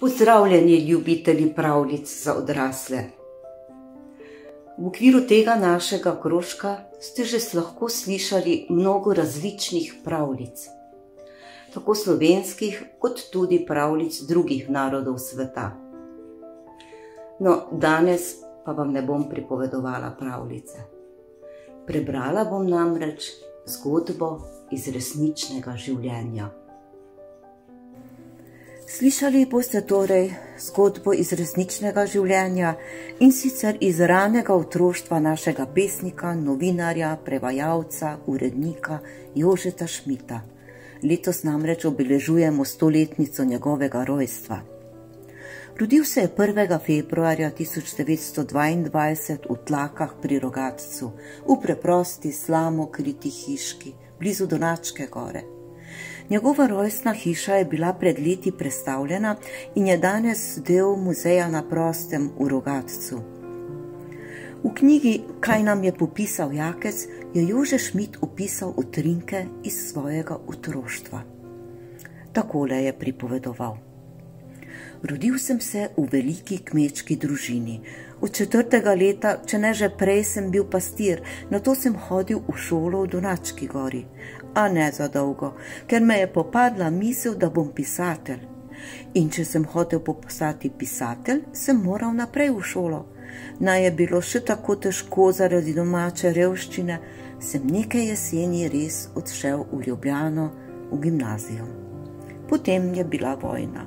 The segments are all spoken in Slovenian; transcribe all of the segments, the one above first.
Pozdravljeni, ljubitelji pravljic za odrasle. V okviru tega našega krožka ste že lahko slišali mnogo različnih pravljic, tako slovenskih, kot tudi pravljic drugih narodov sveta. No, danes pa vam ne bom pripovedovala pravljice. Prebrala bom namreč zgodbo iz resničnega življenja. Slišali boste torej zgodbo iz resničnega življenja in sicer iz ranega otroštva našega pesnika, novinarja, prevajalca, urednika Jožeta Šmita. Letos namreč obeležujemo stoletnico njegovega rojstva. Rodil se je 1. februarja 1922 v Tlakah pri Rogatcu, v preprosti slamo kriti hiški, blizu Donačke gore. Njegova rojstna hiša je bila pred leti predstavljena in je danes del muzeja na prostem v Rogatcu. V knjigi Kaj nam je popisal Jakec, je Jože Šmit opisal utrinke iz svojega otroštva. Takole je pripovedoval. Rodil sem se v veliki kmečki družini. Od četrtega leta, če ne že prej, sem bil pastir, na to sem hodil v šolo v Donački gori a ne za dolgo, ker me je popadla misel, da bom pisatelj. In če sem hotel postati pisatelj, sem moral naprej v šolo. Naj je bilo še tako težko zaradi domače revščine, sem nekaj jeseni res odšel v Ljubljano, v gimnazijo. Potem je bila vojna.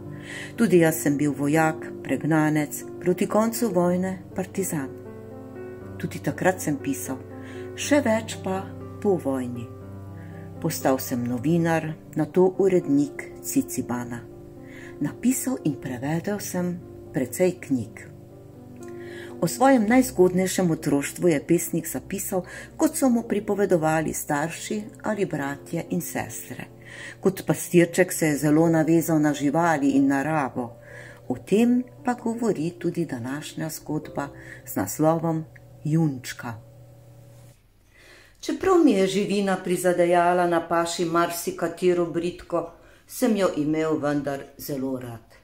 Tudi jaz sem bil vojak, pregnanec, proti koncu vojne partizan. Tudi takrat sem pisal, še več pa po vojni. Postal sem novinar, na to urednik Cicibana. Napisal in prevedel sem precej knjig. O svojem najzgodnejšem otroštvu je pesnik zapisal, kot so mu pripovedovali starši ali bratje in sestre. Kot pastirček se je zelo navezal na živali in naravo. O tem pa govori tudi današnja zgodba z naslovom Junčka. Čeprav mi je živina prizadejala na paši marsikatero britko, sem jo imel vendar zelo rad.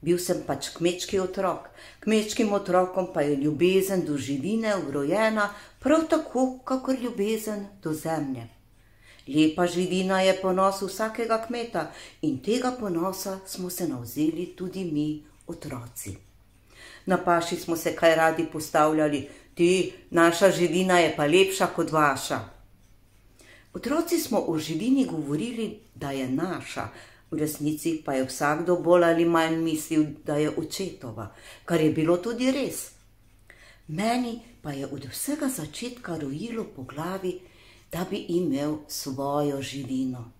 Bil sem pač kmečki otrok, kmečkim otrokom pa je ljubezen do živine urojena prav tako, kakor ljubezen do zemlje. Lepa živina je ponos vsakega kmeta in tega ponosa smo se navzeli tudi mi, otroci. Na paši smo se kaj radi postavljali, ti, naša živina je pa lepša kot vaša. Otroci smo o živini govorili, da je naša, v resnici pa je vsakdo bolj ali manj mislil, da je očetova, kar je bilo tudi res. Meni pa je od vsega začetka rojilo po glavi, da bi imel svojo živino.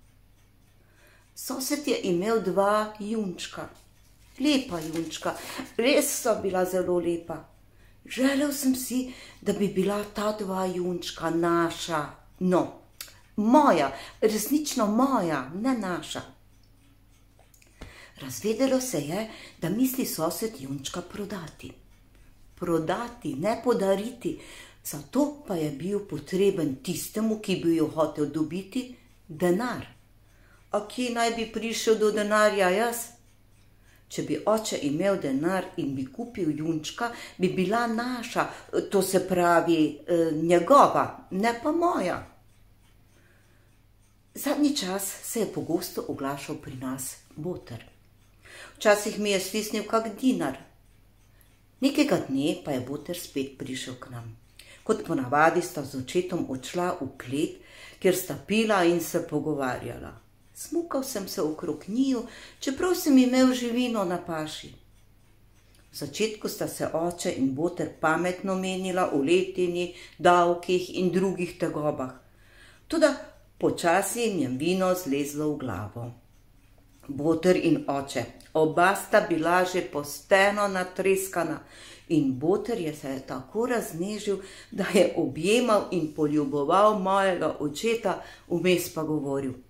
Sosed je imel dva junčka, lepa junčka, res so bila zelo lepa. Želel sem si, da bi bila ta dva junčka naša, no, moja, resnično moja, ne naša. Razvedelo se je, da misli sosed junčka prodati. Prodati, ne podariti, zato pa je bil potreben tistemu, ki bi jo hotel dobiti, denar. A kje naj bi prišel do denarja jaz? Če bi oče imel denar in bi kupil junčka, bi bila naša, to se pravi eh, njegova, ne pa moja. Zadnji čas se je pogosto oglašal pri nas boter. Včasih mi je stisnil kak dinar. Nekega dne pa je boter spet prišel k nam. Kot ponavadi sta z očetom odšla v klet, kjer sta pila in se pogovarjala. Smukal sem se okrog njiju, čeprav sem imel živino na paši. V začetku sta se oče in boter pametno menila o letini, davkih in drugih tegobah. Tudi počasi jim je vino zlezlo v glavo. Boter in oče, oba sta bila že posteno natreskana in boter je se tako raznežil, da je objemal in poljuboval mojega očeta, vmes pa govoril –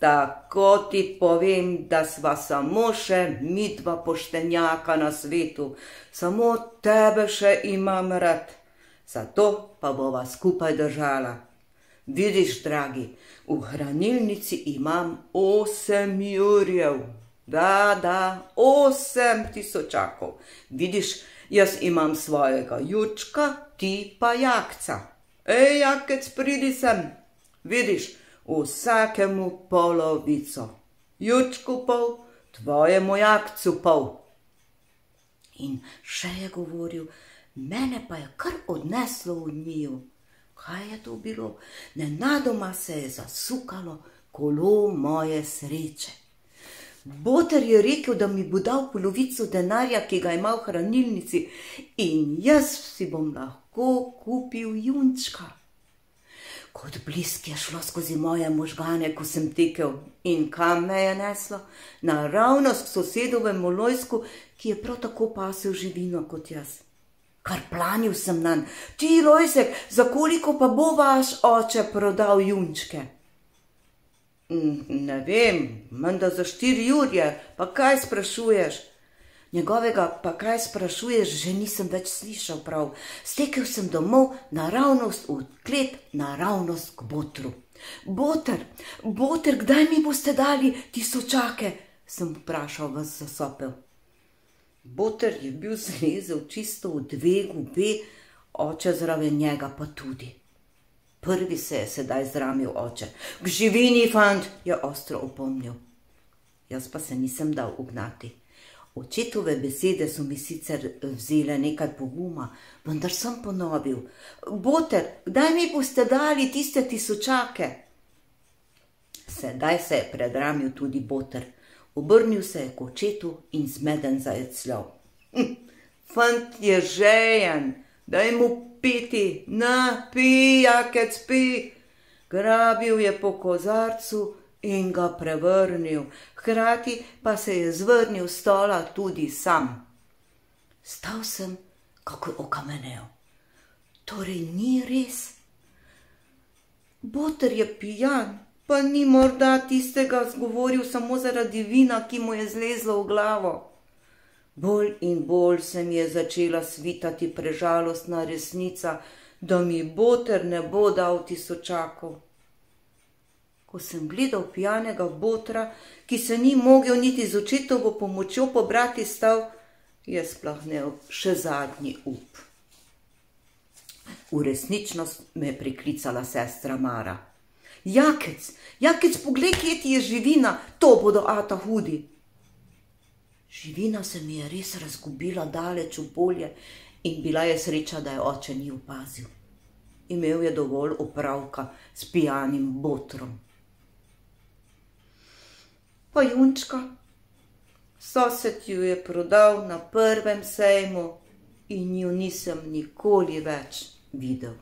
Tako ti povem, da sva samo še mi dva poštenjaka na svetu, samo tebe še imam rad, zato pa bova skupaj držala. Vidiš, dragi, v hranilnici imam osem jurjev, Da, da, osem tisočakov. Vidiš, jaz imam svojega jučka, ti pa jakca. Ej, jakec, pridi sem. Vidiš, vsakemu polovico. Jučku pol, tvojemu jakcu pol. In še je govoril, mene pa je kar odneslo v njiju. Kaj je to bilo? Nenadoma se je zasukalo kolo moje sreče. Boter je rekel, da mi bo dal polovico denarja, ki ga ima v hranilnici, in jaz si bom lahko kupil junčka. Kot blisk je šlo skozi moje možgane, ko sem tekel in kam me je neslo, naravnost k sosedovemu lojsku, ki je prav tako pasel živino kot jaz. Kar planil sem na njega, ti lojsek, za koliko pa bo vaš oče prodal junčke? Ne vem, menda za štiri urje, pa kaj sprašuješ? Njegovega pa kaj sprašuješ, že nisem več slišal prav. Stekel sem domov naravnost v klet, naravnost k botru. Boter, boter, kdaj mi boste dali tisočake? sem vprašal vas zasopel. Boter je bil zlezel čisto v dve gube, oče zraven njega pa tudi. Prvi se je sedaj zramil oče. K živini, fant, je ostro opomnil. Jaz pa se nisem dal ugnati. Očetove besede so mi sicer vzele nekaj poguma, vendar sem ponovil: Boter, kdaj mi boste dali tiste tisočake? Sedaj se je predramil tudi Boter, obrnil se je k očetu in zmeden zajecljal. Hm, fant je žejen, daj mu piti, na pi, jakec pi. Grabil je po kozarcu in ga prevrnil, hkrati pa se je zvrnil stola tudi sam. Stal sem, kako okamenel. Torej ni res. Boter je pijan, pa ni morda tistega zgovoril samo zaradi vina, ki mu je zlezlo v glavo. Bolj in bolj se mi je začela svitati prežalostna resnica, da mi boter ne bo dal tisočakov. Ko sem gledal pijanega botra, ki se ni mogel niti z očetovo pomočjo pobrati stav, je splahnil še zadnji up. V resničnost me je priklicala sestra Mara. Jakec, jakec, poglej, kje ti je živina, to bodo ata hudi. Živina se mi je res razgubila daleč v polje in bila je sreča, da je oče ni opazil. Imel je dovolj opravka s pijanim botrom. Pa Junčka, sosed ju je prodal na prvem sejmu in ju nisem nikoli več videl.